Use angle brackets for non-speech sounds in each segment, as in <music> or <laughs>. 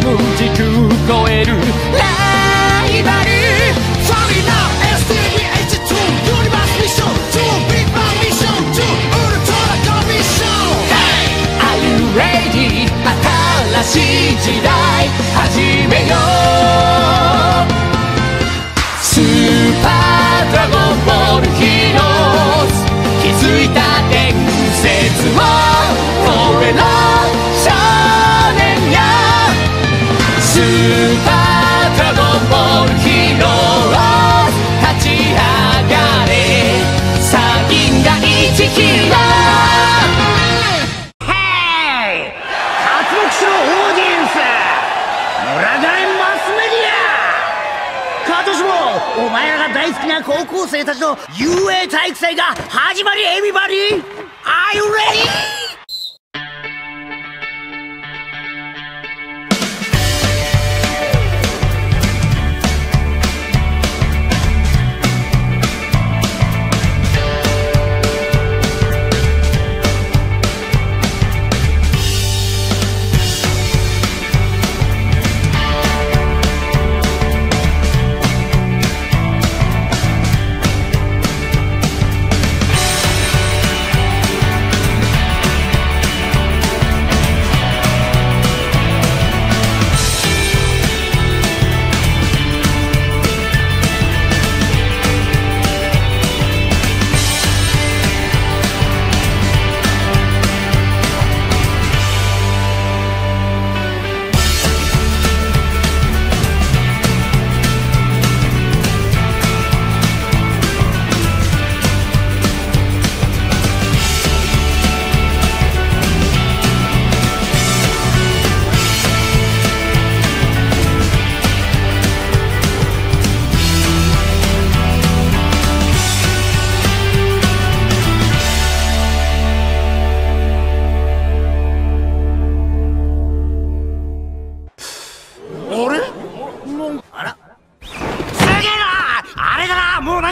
む時空超える雄英体育祭が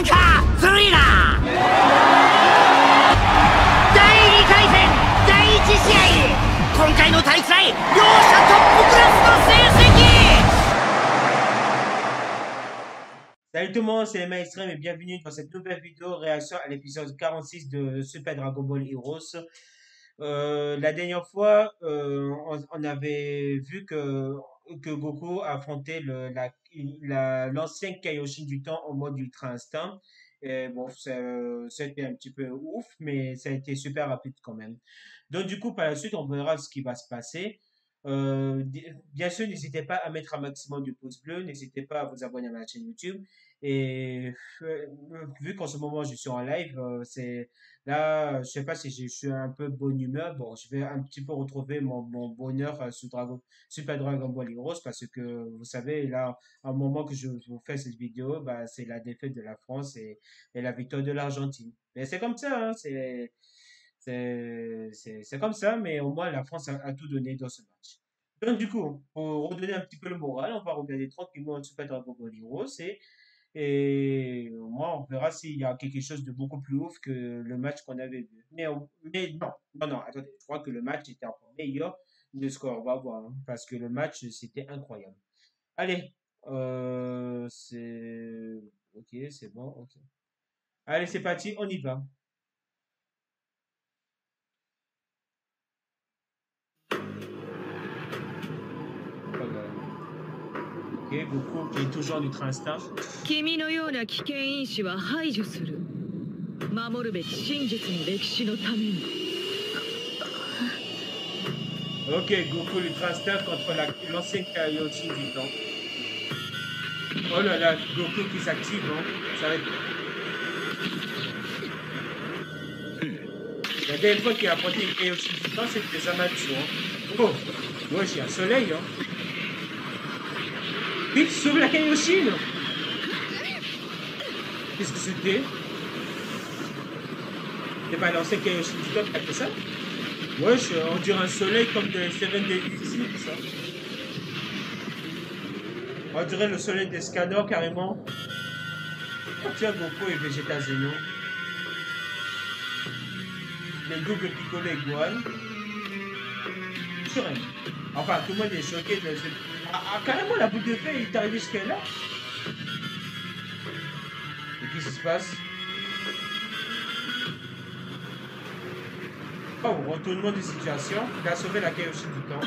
だなもうなんかずるいな第2回戦第1試合今回の体育祭両者トップクラスの成績 Salut tout le monde, c'est Emma Extreme et bienvenue dans cette nouvelle vidéo réaction à l'épisode 46 de Super Dragon Ball Heroes. Euh, la dernière fois, euh, on, on avait vu que, que Goku affrontait le, la, la, l'ancien Kaioshin du temps en mode Ultra Instinct. Et bon, ça- c'était un petit peu ouf, mais ça a été super rapide quand même. Donc du coup, par la suite, on verra ce qui va se passer. Euh, bien sûr, n'hésitez pas à mettre un maximum de pouces bleus, n'hésitez pas à vous abonner à ma chaîne YouTube. Et euh, vu qu'en ce moment je suis en live, euh, c'est là, je sais pas si je suis un peu bonne humeur. Bon, je vais un petit peu retrouver mon, bonheur euh, sur Dragon, Super Dragon Ball Heroes parce que vous savez, là, un moment que je vous fais cette vidéo, bah, c'est la défaite de la France et, et la victoire de l'Argentine. Mais c'est comme ça, hein, c'est, c'est, comme ça, mais au moins la France a, tout donné dans ce match. Donc, du coup, pour redonner un petit peu le moral, on va regarder tranquillement Super Dragon Ball Heroes et et moi, on verra s'il y a quelque chose de beaucoup plus ouf que le match qu'on avait vu. Mais, on- mais non, non, non, attendez, je crois que le match était encore meilleur de ce qu'on va voir, hein, parce que le match, c'était incroyable. Allez, euh, c'est... Ok, c'est bon, ok. Allez, c'est parti, on y va. ok Vous comptez toujours du train Ok, Goku lui transfère contre l'ancienne la, Kaioshi du temps. Oh là là, Goku qui s'active, hein. Ça va être... La dernière fois qu'il a apporté une Kaioshi du c'était des amateurs. Hein. Oh, moi j'ai un soleil, hein. Vite, sauve la Kaioshin Qu'est-ce que c'était C'est pas l'ancien Kaioshin du temps qui a fait ça? Ouais, on dirait un soleil comme de Seven Sins, ça. On dirait le soleil des scanners carrément. Oh, tiens, Goku et Vegeta Zeno. Les doubles Piccolo et Gohan. Enfin, tout le monde est choqué. De... Ah, ah, carrément, la boule de feu est arrivée jusqu'à là. Et qu'est-ce qui se passe Oh, retournement de situation. Il a sauvé la Kaioshi du temps.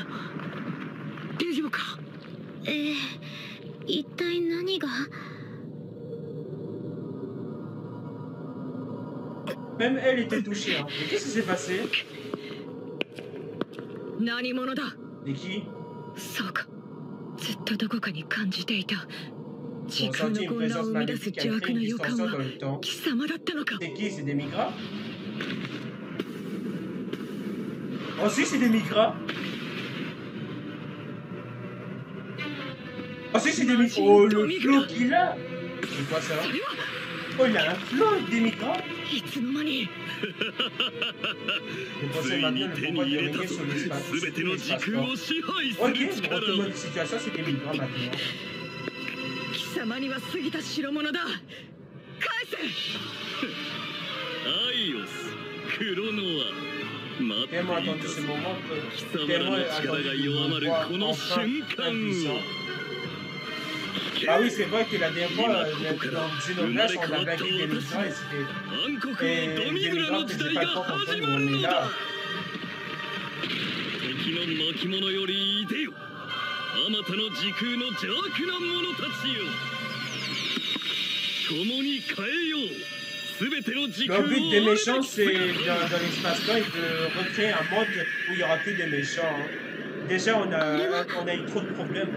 大丈夫かえー、一体何が Même elle était touchée. Hein. Mais qu'est-ce qui s'est passé 何者だ Et qui そうか ずっとどこかに感じていた。時空の混乱を生み出す邪悪な予感は貴様だったのか。おしし、デミカおしし、デミカおしし、デミカおしし、デしし、デおいら、フロンデミカ？いつの間に？いに手に入れたぞ、ての時空を支配する力を貴様には過ぎた代物だ返せアイオ、待て貴様らの力が弱まるこの瞬間を。Ah oui, c'est vrai que la dernière fois, euh, dans Xenoblast, on a vaincu des migrants et c'était 暗黒 Et のドミ des グラ migrants の qui 時 n'étaient 代 pas が forts contre 始 nous, ま on る est の là. だ敵の巻物よりいでよあまたの時空の邪悪な者たちよ共に変えよう全ての時空を Le but des あるべき méchants, c'est 姿 dans, dans l'espace-temps, il veut recréer un monde où il n'y aura que des méchants. hein. Déjà, on a, on a eu trop de problèmes.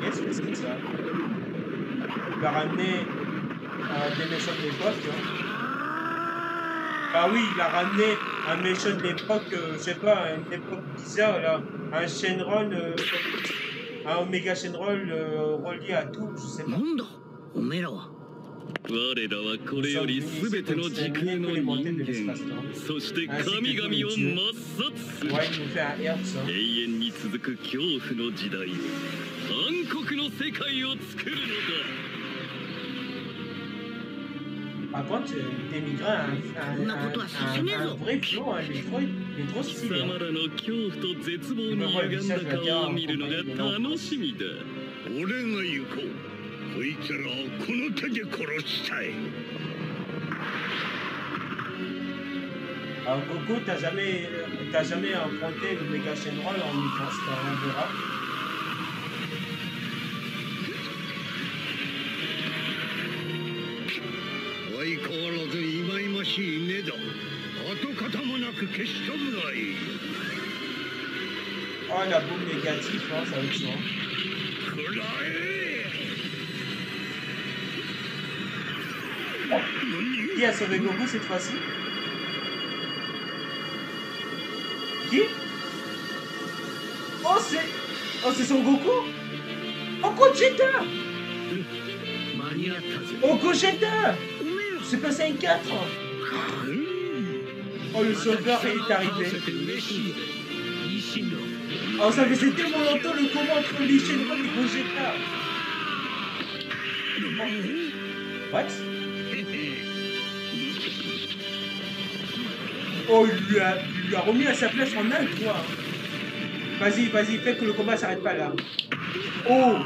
Qu'est-ce que c'est que ça Il va ramener euh, des méchants de l'époque. Hein. Ah oui, il a ramené un méchant de l'époque, euh, je sais pas, une époque bizarre là. Un Shenron, euh, un Omega Shenron euh, relié à tout, je sais pas. 我らはこれより全ての時空の人間そして神々を抹殺する永遠に続く恐怖の時代暗黒の世界を作るのだ Par contre, des migrants, un, un, un, un, un vrai pion, un micro, il est trop stylé. Hein. Le numéro du chef va dire, 俺が行こう。こいつらをこの手で殺したい Alors Coco, t'as jamais, t'as jamais emprunté le méga Shenron en y pensant, on verra. Oh la boule négative, hein, ça veut dire. Qui a sauvé Goku cette fois-ci? Qui? Oh, c'est... Oh, c'est son Goku? Oh, Gogeta Oh, Gogeta C'est passé un 4 Oh, le sauveur est arrivé. Oh, ça faisait tellement longtemps le combat entre Lee Shenron et Gogeta What? Oh, il lui, a, remis à sa place en un, toi. Vas-y, vas-y, fais que le combat s'arrête pas là. Oh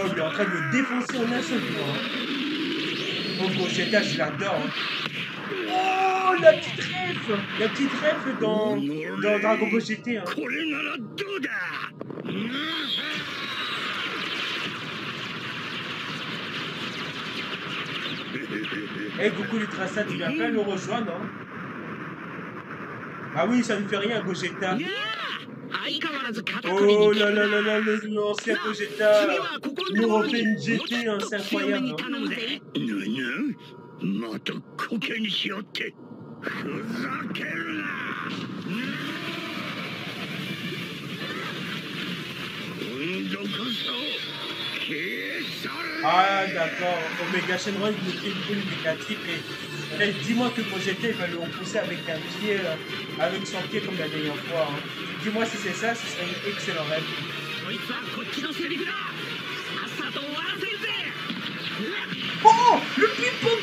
Oh, il est en train de le défoncer en un seul hein. Oh, Gogeta, je l'adore. Oh, la petite rêve La petite rêve dans, dans Dragon Ball GT. hein. <laughs> Eh hey, coucou les traçats, tu viens pas nous rejoindre, hein Ah oui, ça ne fait rien, Gogeta. Oh là là là là, l'ancien Gogeta nous refait une GT, hein, c'est incroyable. Ah, d'accord. Omega Shenron, il était une boule négative. Et, et dis-moi que Mojete va le repousser avec un pied, euh, avec son pied comme la dernière fois. Hein. Dis-moi si c'est ça, ce serait une excellente rêve. Oh Le ping-pong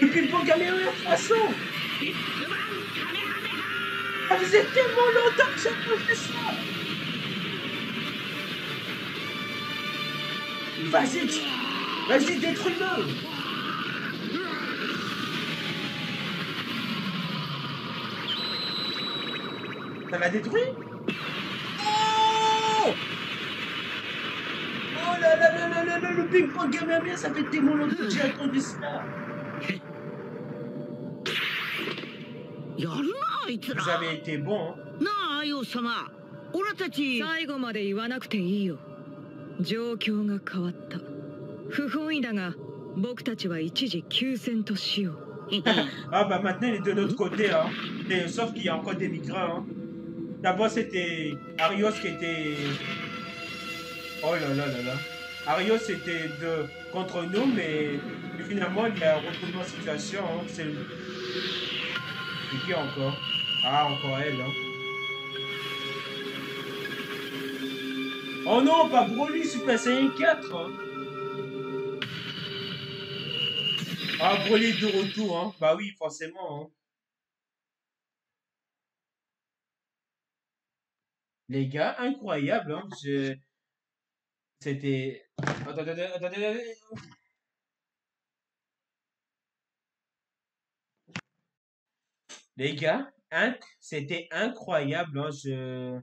Le ping-pong Kamehameha façon Ah, faisait tellement longtemps que j'appelais ça Vas-y, vas-y, détruis-le Ça l'a détruit Oh Oh là là là là là là, le ping-pong Kamehameha, ça fait tellement longtemps que j'ai attendu ça やるなあいつら Vous avez été bon, hein なあアイオ様俺たち最後まで言わなくていいよ 状況が変わった不本意だが僕たちは一時休戦としよう <laughs> Ah bah maintenant il est de l'autre côté, hein. Et, sauf qu'il y a encore des migrants. Hein. D'abord c'était Arios qui était... Oh là là là là. Arios était de... contre nous, mais finalement il y a un retournement de situation. Hein. C'est le... Et qui encore Ah, encore elle. Hein. Oh non, pas Broly, Super Saiyan 4 hein. Ah, Broly de retour, hein. Bah oui, forcément, hein. Les gars, incroyable, hein. Je... C'était... Attendez, attendez, attendez. Les gars, c'était incroyable, hein. Je...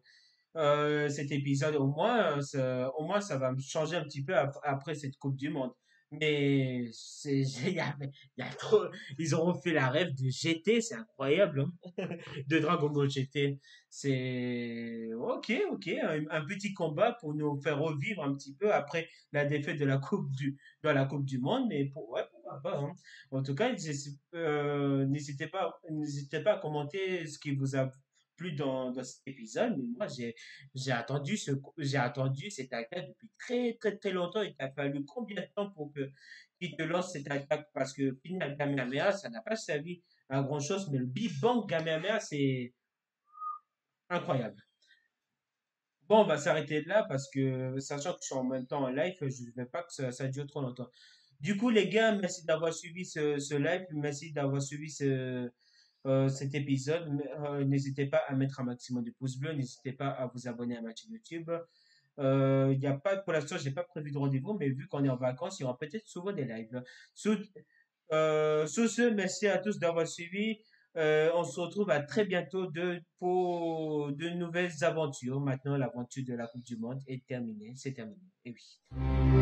euh, cet épisode, au moins, euh, ça, au moins, ça va me changer un petit peu ap- après cette Coupe du Monde. Mais c'est, <laughs> y a, trop, ils auront fait la rêve de GT, c'est incroyable, hein, <laughs> de Dragon Ball GT. C'est ok, ok, un, petit combat pour nous faire revivre un petit peu après la défaite de la Coupe du, dans la Coupe du Monde, mais pour, ouais, pourquoi pas, hein. En tout cas, euh, n'hésitez pas, n'hésitez pas à commenter ce qui vous a plu dans, dans cet épisode, mais moi, j'ai, j'ai attendu ce, j'ai attendu cette attaque depuis très, très, très longtemps. Il t'a fallu combien de temps pour que, qu'il te lance cette attaque? Parce que final Kamehameha, ça n'a pas servi à grand chose, mais le Big Bang Kamehameha, c'est incroyable. Bon, on va s'arrêter là parce que, sachant que je suis en même temps en live, je ne veux pas que ça, ça dure trop longtemps. Du coup, les gars, merci d'avoir suivi ce, ce live. Merci d'avoir suivi ce, euh, cet épisode. Euh, n'hésitez pas à mettre un maximum de pouces bleus. N'hésitez pas à vous abonner à ma chaîne YouTube. Euh, il y a pas, pour l'instant, j'ai pas prévu de rendez-vous, mais vu qu'on est en vacances, il y aura peut-être souvent des lives. Euh, sur ce, merci à tous d'avoir suivi. Euh, on se retrouve à très bientôt de, pour de nouvelles aventures. Maintenant, l'aventure de la Coupe du Monde est terminée. C'est terminé. Et oui.